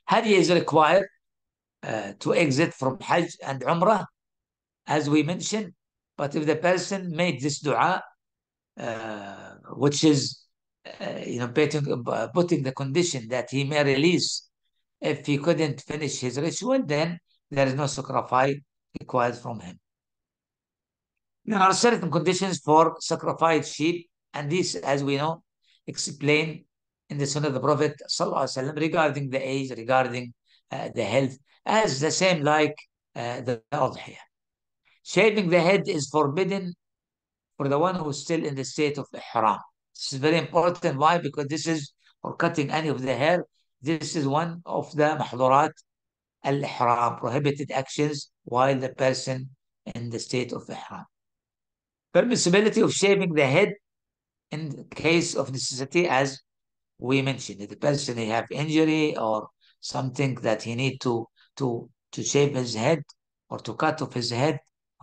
Hadi is required uh, to exit from Hajj and Umrah, as we mentioned. But if the person made this dua, uh, which is, uh, you know, putting, uh, putting the condition that he may release if he couldn't finish his ritual, then there is no sacrifice required from him. There are certain conditions for sacrificed sheep, and this, as we know, explained in the Sunnah of the Prophet وسلم, regarding the age, regarding uh, the health, as the same like uh, the Adhiyah. Shaving the head is forbidden for the one who is still in the state of ihram. This is very important. Why? Because this is, for cutting any of the hair, this is one of the mahdurat al-ihram, prohibited actions while the person in the state of ihram. Permissibility of shaving the head in case of necessity, as we mentioned. If the person he have injury or something that he need to to to shave his head or to cut off his head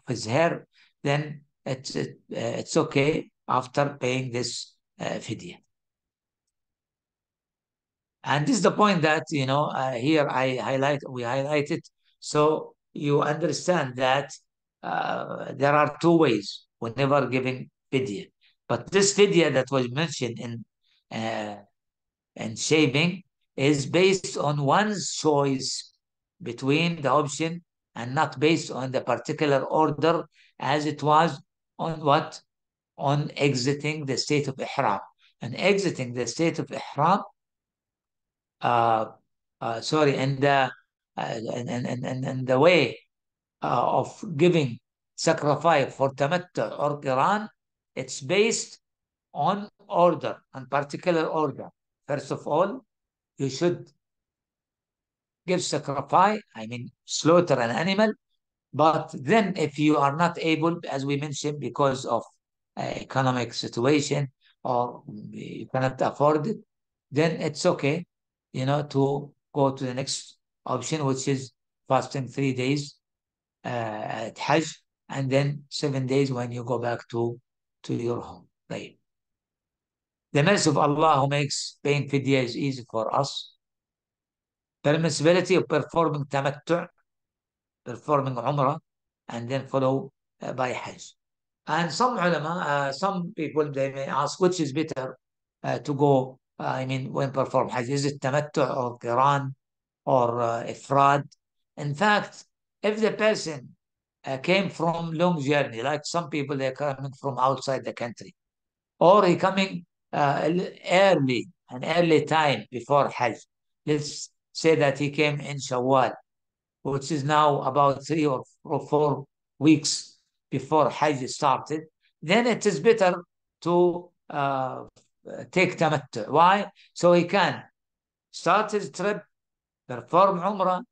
his hair, then it's it, uh, it's okay after paying this uh, fidya. And this is the point that you know uh, here I highlight we highlighted so you understand that uh, there are two ways whenever giving fidya. But this fidya that was mentioned in uh, in shaving is based on one's choice between the option and not based on the particular order as it was on what? On exiting the state of ihram. And exiting the state of ihram, uh, uh, sorry, and the, uh, and, and, and, and the way uh, of giving sacrifice for tamattu or qiran, it's based on order, on particular order. First of all, you should give sacrifice, I mean, slaughter an animal. But then if you are not able, as we mentioned, because of uh, economic situation or you cannot afford it, then it's okay, you know, to go to the next option, which is fasting three days uh, at Hajj, and then seven days when you go back to, to your home. Right. The mercy of Allah who makes paying fidya is easy for us. Permissibility of performing tamattu, performing umrah, and then follow uh, by Hajj. And some ulama, uh, some people, they may ask which is better uh, to go, uh, I mean, when perform Hajj. Is it tamattu or qiran or uh, ifrad? In fact, if the person uh, came from long journey, like some people, they're coming from outside the country, or he coming uh, early, an early time before Hajj. Let's say that he came in Shawwal, which is now about three or four weeks before Hajj started, then it is better to uh, take tamattu. Why? So he can start his trip, perform Umrah,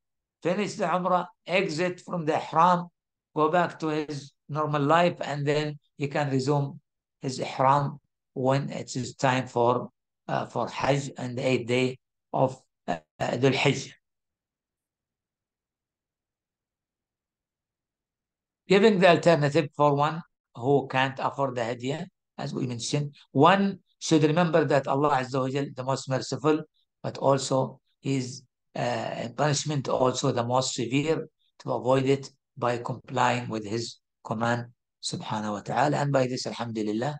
finish the Umrah, exit from the Ihram, go back to his normal life, and then he can resume his Ihram when it is time for uh, for Hajj and the eighth day of Hijjah. Giving the alternative for one who can't afford the hadiyah, as we mentioned, one should remember that Allah Azza wa Jal, the most merciful, but also His uh, punishment also the most severe to avoid it by complying with His command, subhanahu wa ta'ala. And by this, alhamdulillah,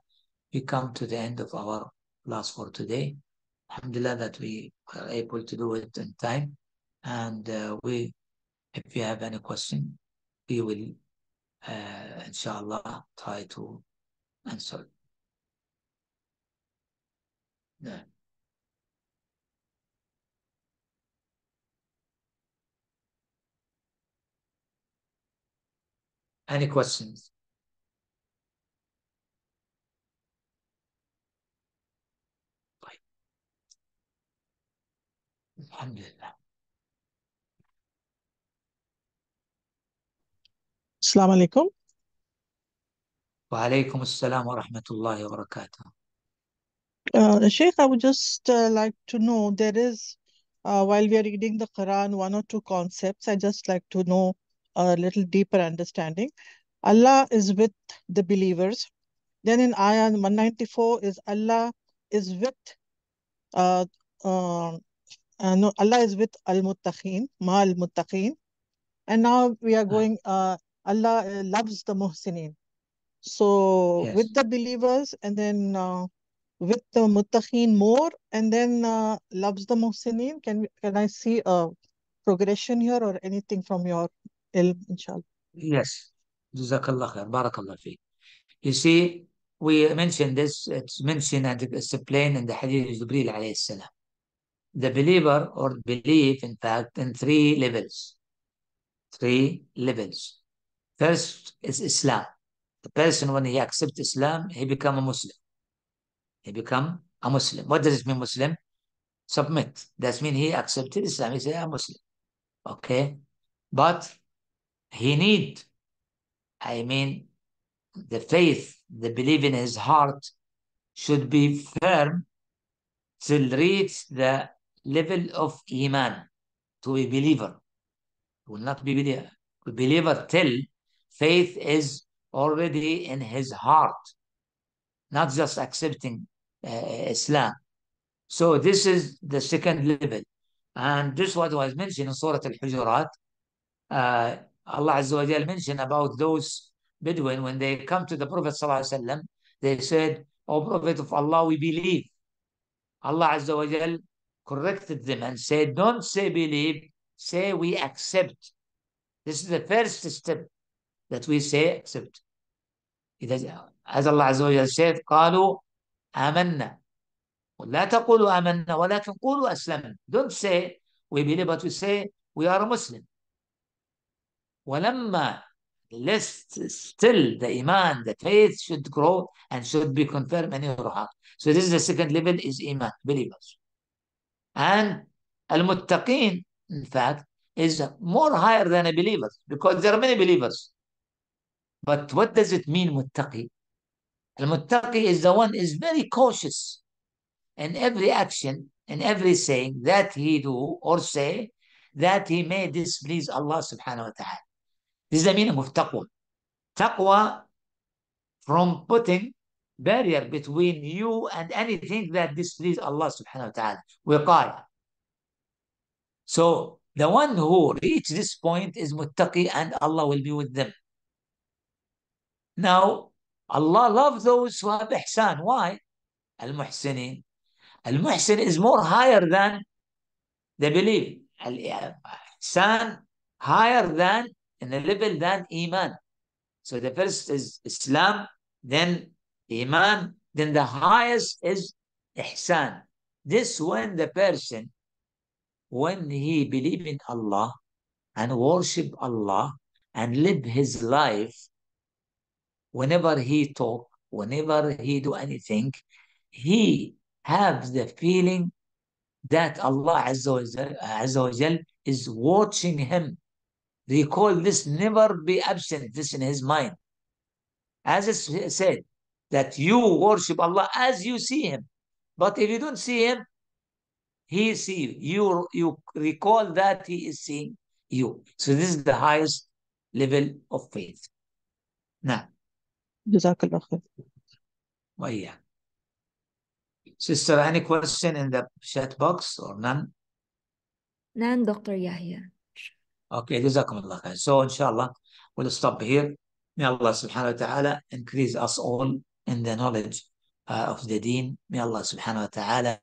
we come to the end of our class for today. Alhamdulillah that we are able to do it in time. And uh, we, if you have any question, we will, uh, inshallah, try to answer. Yeah. Any questions? Alhamdulillah. Assalamu alaikum. Wa alaikum assalam wa rahmatullahi wa barakatuh. Uh, Sheikh, I would just uh, like to know there is, uh, while we are reading the Quran, one or two concepts. I just like to know a little deeper understanding. Allah is with the believers. Then in Ayah 194 is Allah is with, uh, uh, uh, no, Allah is with al-muttaqeen, ma al-muttaqeen. And now we are going, uh, Allah loves the muhsinin. So Yes. with the believers and then uh, with the muttaqeen more and then uh, loves the muhsinin. Can can I see a progression here or anything from your ilm, inshallah? Yes. Jazakallah khair. Barakallah fi. You see, we mentioned this, it's mentioned and explained in the hadith of Jibreel alayhi salam. The believer or belief, in fact, in three levels. Three levels. First is Islam. The person, when he accepts Islam, he become a Muslim. He become a Muslim. What does it mean, Muslim? Submit. That means he accepted Islam. He say, I'm Muslim. Okay? But he need, I mean, the faith, the belief in his heart should be firm till reach the level of Iman to a believer. Will not be believer. Believer till faith is already in his heart, not just accepting uh, Islam. So this is the second level. And this what was mentioned in Surah Al-Hujurat. Uh, Allah Azza wa Jal mentioned about those Bedouin when they come to the Prophet Sallallahu they said, O Prophet of Allah, we believe. Allah Azza wa Jal corrected them and said, don't say believe, say we accept. This is the first step that we say accept. As Allah Azza wa Jal said, قالوا آمنا لا تقولوا آمنا ولكن قولوا أسلمنا. Don't say we believe, but we say we are a Muslim. ولما lest still the iman, the faith should grow and should be confirmed in your heart. So this is the second level is iman, believers. And al-muttaqin, in fact, is more higher than a believer because there are many believers. But what does it mean, muttaqi? Al-muttaqi is the one is very cautious in every action, in every saying that he do or say that he may displease Allah subhanahu wa ta'ala. This is the meaning of taqwa. Taqwa from putting barrier between you and anything that displeases Allah subhanahu wa ta'ala. Wiqaya. So the one who reach this point is muttaqi and Allah will be with them. Now, Allah loves those who have ihsan. Why? Al-muhsinin. Al-muhsin is more higher than the belief. Al-ihsan higher than in a level than iman. So the first is Islam, then iman, then the highest is ihsan. This when the person, when he believe in Allah and worship Allah and live his life, whenever he talk, whenever he do anything, he has the feeling that Allah Azza wa Jal is watching him recall this, never be absent, this in his mind. As it said, that you worship Allah as you see him. But if you don't see him, he see you. You you recall that he is seeing you. So this is the highest level of faith. Now. Jazakallah khair. Well, yeah. Sister, any question in the chat box or none? None, Dr. Yahya. Okay, Jazakumullah khair. So, inshallah, we'll stop here. May Allah subhanahu wa ta'ala increase us all in the knowledge uh, of the deen. May Allah subhanahu wa ta'ala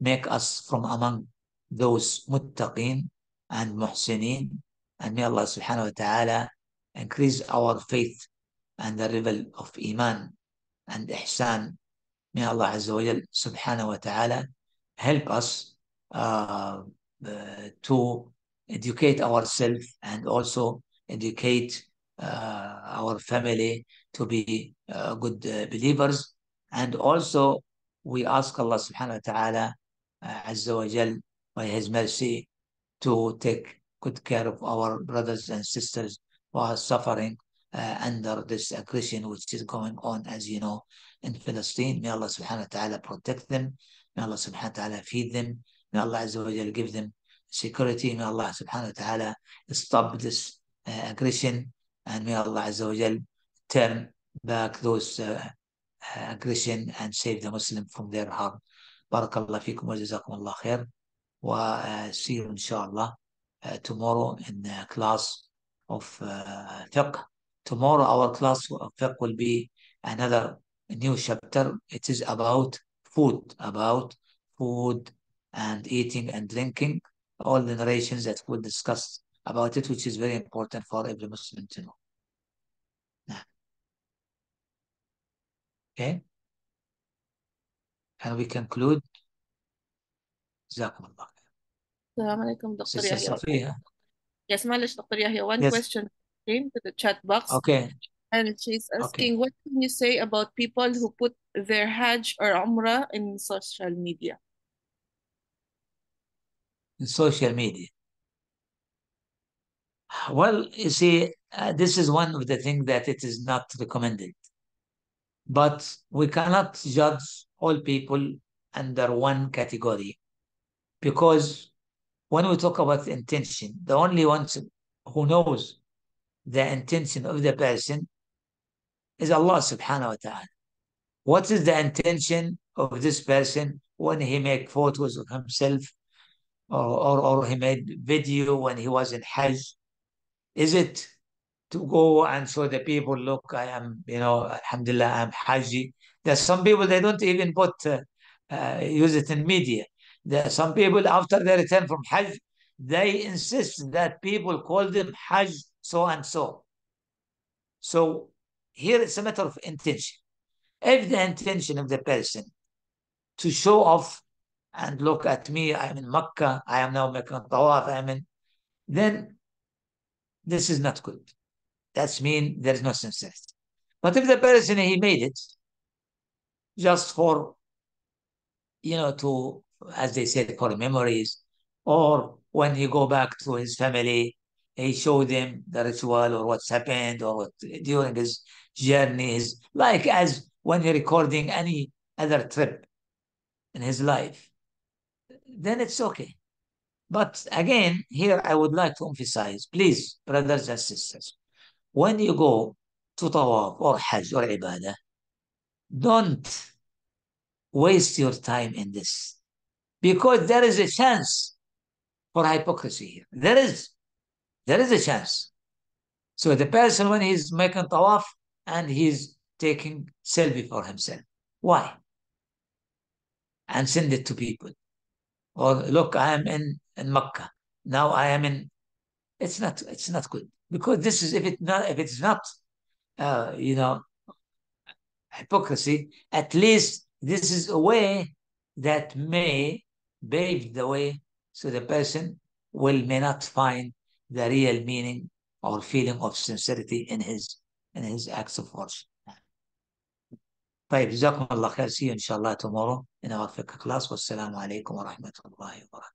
make us from among those muttaqeen and muhsineen. And may Allah subhanahu wa ta'ala increase our faith and the level of iman and ihsan. May Allah azza wa jal subhanahu wa ta'ala help us uh, uh, to educate ourselves and also educate uh, our family to be uh, good uh, believers. And also, we ask Allah subhanahu wa ta'ala, Azza wa Jal, by His mercy, to take good care of our brothers and sisters who are suffering uh, under this aggression which is going on, as you know, in Palestine. May Allah subhanahu wa ta'ala protect them. May Allah subhanahu wa ta'ala feed them. May Allah Azza wa Jal give them security. May Allah subhanahu wa ta'ala stop this uh, aggression. And may Allah Azza wa Jal turn back those uh, aggression and save the Muslim from their harm. Barakallah fikum wa jazakumullah khair. Wa uh, see you inshallah uh, tomorrow in the class of uh, fiqh. Tomorrow our class of fiqh will be another new chapter. It is about food, about food and eating and drinking. All the narrations that we discuss about it, which is very important for every Muslim to know. Okay. And we conclude. جزاكم الله خير. Assalamu alaikum, Dr. Sister Yahya. Sophia. Yes, Malish, Dr. Yahya. One Yes. question came to the chat box, Okay. and she's asking, what can you say about people who put their Hajj or Umrah in social media? In social media. Well, you see, uh, this is one of the things that it is not recommended. But we cannot judge all people under one category because when we talk about intention, the only one who knows the intention of the person is Allah subhanahu wa ta'ala. What is the intention of this person when he make photos of himself or, or, or he made video when he was in Hajj? Is it to go and show the people, look, I am, you know, alhamdulillah, I'm Haji. There's some people, they don't even put, uh, uh, use it in media. There are some people, after they return from Hajj, they insist that people call them Hajj so and so. So here it's a matter of intention. If the intention of the person to show off and look at me, I'm in Makkah, I am now making tawaf, I'm in, then this is not good. That's mean there is no sincerity. But if the person he made it just for you know to as they said for memories or when he go back to his family he showed them the ritual or what's happened or what, during his journeys like as when you're recording any other trip in his life then it's okay but again here i would like to emphasize please brothers and sisters when you go to tawaf or hajj or ibadah don't waste your time in this because there is a chance for hypocrisy here. There is. There is a chance. So the person when he's making tawaf and he's taking selfie for himself. Why? And send it to people. Or look, I am in, in Makkah. Now I am in it's not it's not good Because this is if it not if it's not uh, you know hypocrisy, at least this is a way that may pave the way so the person will may not find the real meaning or feeling of sincerity in his in his acts of worship. طيب جزاكم الله خير see you inshallah tomorrow in our fiqh class والسلام عليكم ورحمة الله وبركاته